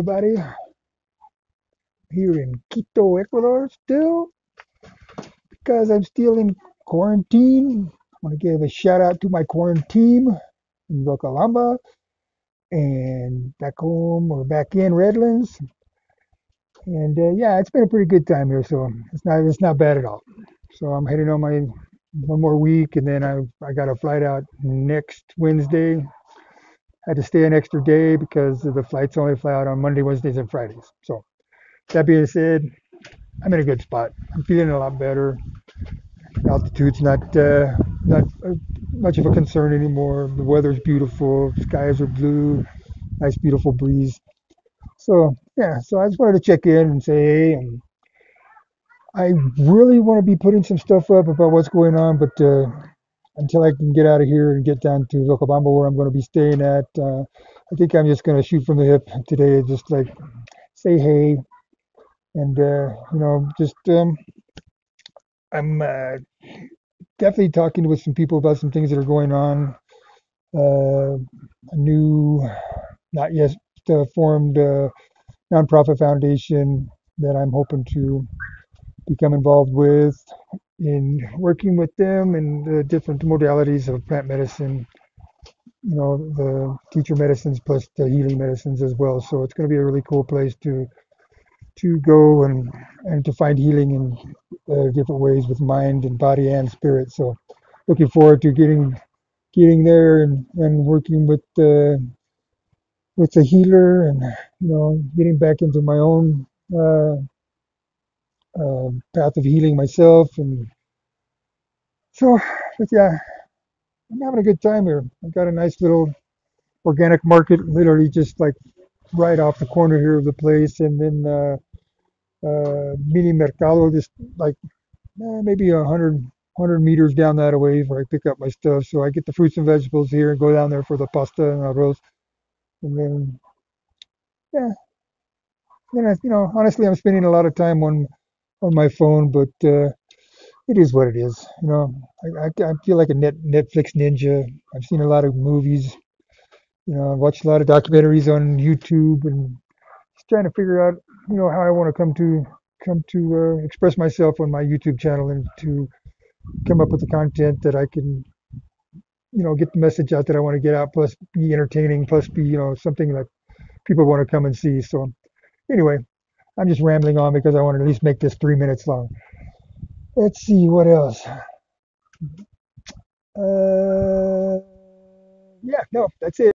everybody. Here in Quito, Ecuador, still because I'm still in quarantine. I want to give a shout out to my quarantine in Vilcabamba and back home or back in Redlands. And uh, yeah, it's been a pretty good time here, so it's not it's not bad at all. So I'm heading on my one more week, and then I I got a flight out next Wednesday. Had to stay an extra day because the flights only fly out on Monday, Wednesdays, and Fridays. So that being said, I'm in a good spot. I'm feeling a lot better. Altitude's not uh, not uh, much of a concern anymore. The weather's beautiful. Skies are blue. Nice, beautiful breeze. So yeah, so I just wanted to check in and say hey. And I really want to be putting some stuff up about what's going on, but uh, until I can get out of here and get down to Vilcabamba where I'm going to be staying at, uh, I think I'm just going to shoot from the hip today. Just like say hey, and uh, you know, just um, I'm uh, definitely talking with some people about some things that are going on. Uh, a new, not yet uh, formed uh, nonprofit foundation that I'm hoping to become involved with in working with them and the different modalities of plant medicine, you know, the teacher medicines plus the healing medicines as well. So it's going to be a really cool place to to go and and to find healing in uh, different ways with mind and body and spirit. So looking forward to getting getting there and, and working with the with the healer and you know getting back into my own uh, uh, path of healing myself and so but yeah I'm having a good time here. I've got a nice little organic market literally just like right off the corner here of the place and then uh, uh, mini mercado just like eh, maybe a hundred hundred meters down that away where I pick up my stuff. So I get the fruits and vegetables here and go down there for the pasta and arroz. And then, yeah, then I, you know, honestly, I'm spending a lot of time on on my phone, but uh, it is what it is. You know, I, I, I feel like a net Netflix ninja. I've seen a lot of movies. You know, I watched a lot of documentaries on YouTube and just trying to figure out, you know, how I want to come to come to uh, express myself on my YouTube channel and to come up with the content that I can, you know, get the message out that I want to get out, plus be entertaining, plus be, you know, something that people want to come and see. So, anyway, I'm just rambling on because I want to at least make this three minutes long let's see what else. Uh, yeah, no, that's it.